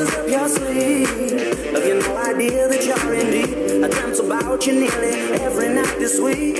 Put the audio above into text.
aces up your sleeve. Have you no idea that you're in deep? I dreamt about you nearly every night this week.